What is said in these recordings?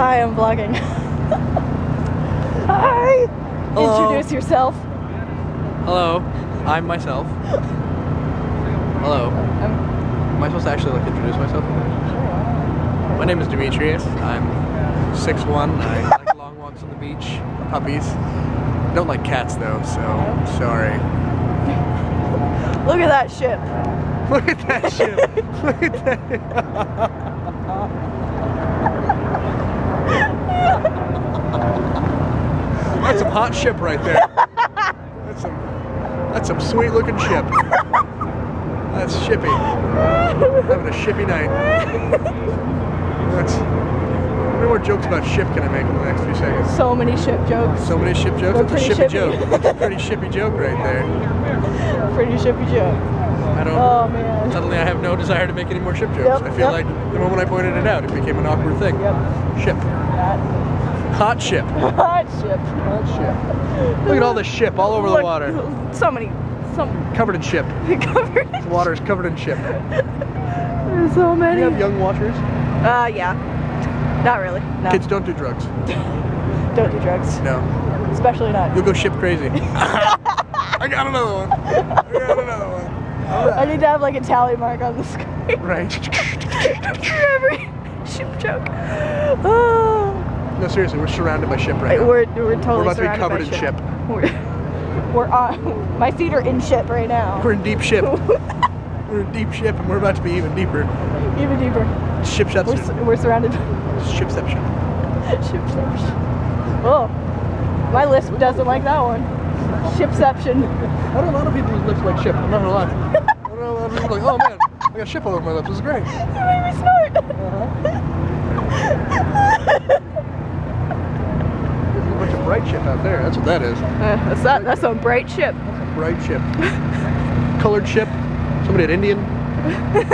Hi, I'm vlogging. Hi. Hello. Introduce yourself. Hello, I'm myself. Hello. I'm, Am I supposed to actually like introduce myself? My name is Demitrios. I'm 6'1". I like long walks on the beach, puppies. Don't like cats though, so sorry. look at that ship. Look at that ship. Look at that. That's some hot ship right there. That's some that's some sweet looking ship. That's shippy. Having a shippy night. That's how many more jokes about ship can I make in the next few seconds? So many ship jokes. So many ship jokes. They're That's a shippy shippy. joke. That's a pretty shippy joke right there. Pretty shippy joke. I don't. Oh man. Suddenly, I have no desire to make any more ship jokes. Yep, I feel yep. like the moment I pointed it out, it became an awkward thing. Yep. Ship. That Hot ship. hot ship. Hot ship. Look at all the ship all over the water. So many. Some Covered in ship. covered. in The water's covered in ship. There's so many. You have young watchers? Uh, yeah. Not really. No. Kids don't do drugs. Don't do drugs. No. Especially not. You'll go ship crazy. I got another one. I got another one. I need to have like a tally mark on the screen Right. for every ship joke. Oh. No, seriously, we're surrounded by ship right now. We're, we're totally We're about to be covered in ship. We're, we're on. My feet are in ship right now. We're in deep ship. We're in deep ship, and we're about to be even deeper. Even deeper. We're, Shipception. su- we're surrounded Shipception. shipception. Oh, my lisp doesn't like that one. Shipception. I know a lot of people whose lips like ship. I'm not gonna lie. I know a lot of people like, oh man, I got ship all over my lips. This is great. You made me snort. Bunch uh-huh. of bright ship out there. That's what that is. Uh, that's that. That's a bright ship. Bright ship. Colored ship. Somebody at Indian. Look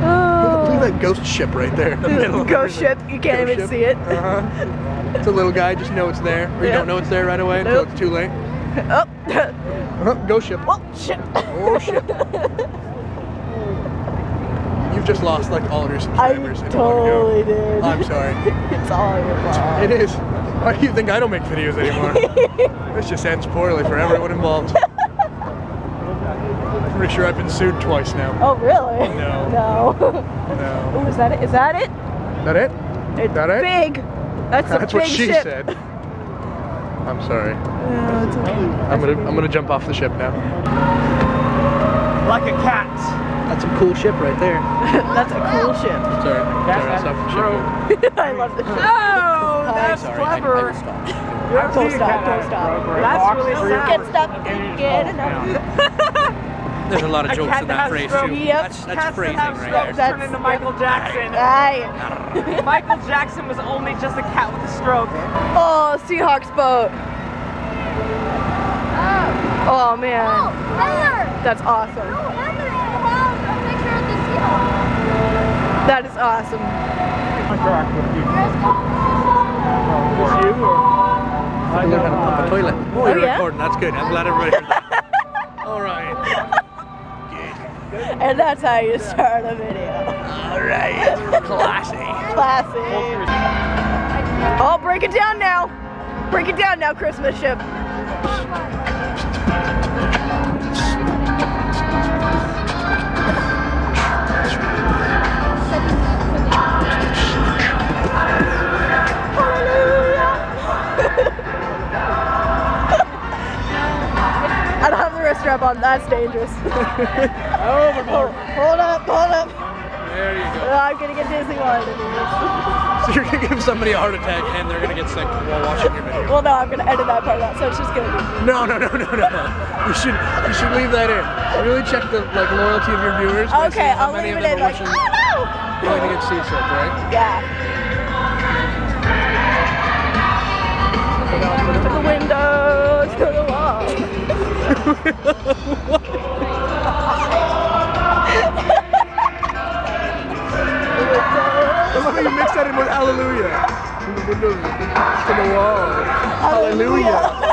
Oh. at that ghost ship right there in the middle. Ghost ship. You can't Ghost even ship. see it. Uh-huh. It's a little guy, just know it's there. Or you Yeah. don't know it's there right away until it's too late. Oh. Uh-huh. Ghost ship. oh shit. Oh shit. You've just lost like all of your I subscribers. in one totally did. I'm sorry. it's all your fault. It is. Why do you think I don't make videos anymore? this just ends poorly for everyone involved. I'm pretty sure I've been sued twice now. Oh really? No. No. No. oh, is that it? Is that it? That it? It's That it? big. That's a That's big what she ship. said. I'm sorry. Yeah, it's okay. I'm gonna I'm gonna jump off the ship now. Like a cat. That's some cool ship right there. That's a cool ship. Sorry. Sorry, I'll the ship. I love the ship. Oh, that's Sorry, I- I clever. will stop. Don't stop, don't stop. That's box really for sad. your- Get stuck, and then you get oh, enough. There's a lot of jokes in that that phrase stroke. too. Yep. That's that's Cats phrasing have right there. That's- turn into Michael Jackson. Aye. Michael Jackson was only just a cat with a stroke. Oh, Seahawks boat. Oh, oh man, oh, that's awesome. That is awesome. Just you or? I learned how to pump a toilet. Oh, Oh, you're yeah? recording. That's good. I'm glad everybody heard that. All right. And that's how you start a video. All right. Classy. Classy. Oh, break it down now. Break it down now, Christmas ship. Strap on. That's dangerous. hold up, hold up. There you go. I'm gonna get dizzy while I do this. So you're gonna give somebody a heart attack and they're gonna get sick while watching your video. Well, no, I'm gonna edit that part out, so it's just gonna be. No, no, no, no, no. You should you should leave that in. Really check the like loyalty of your viewers. Okay, I'll leave it in like, wishing- oh going to get seasick, right? Yeah. To the window, to the I Hallelujah.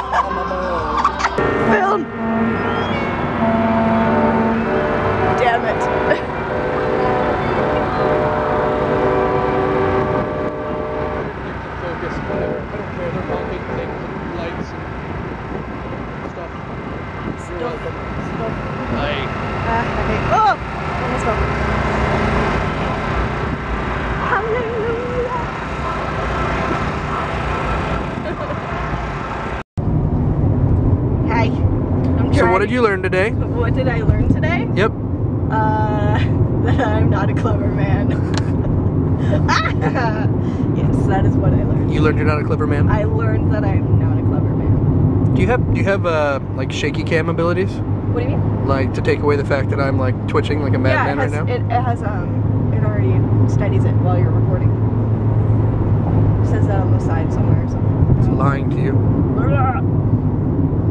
What did you learn today? What did I learn today? Yep. Uh, that I'm not a clever man. yes, that is what I learned. You learned you're not a clever man. I learned that I'm not a clever man. Do you have do you have uh like shaky cam abilities? What do you mean? Like to take away the fact that I'm like twitching like a madman has, right now? It, it has um, it already studies it while you're recording. It says that on the side somewhere or something. It's lying to you.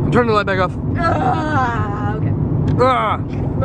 I'm turning the light back off. Ah, okay. Ah!